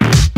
we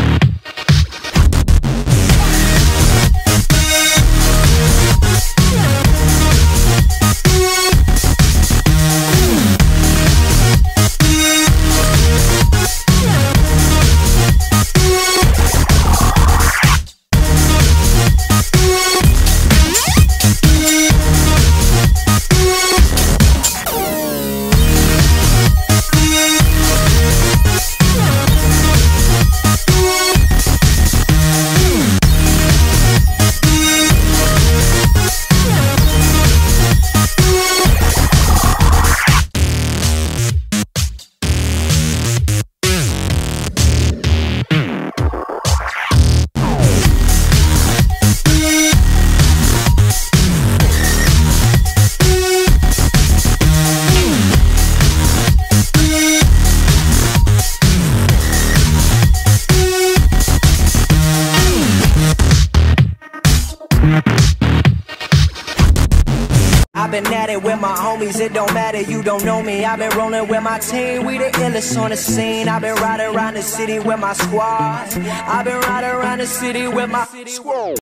I've been at it with my homies, it don't matter, you don't know me. I've been rolling with my team, we the illest on the scene. I've been riding around the city with my squad. I've been riding around the city with my squad.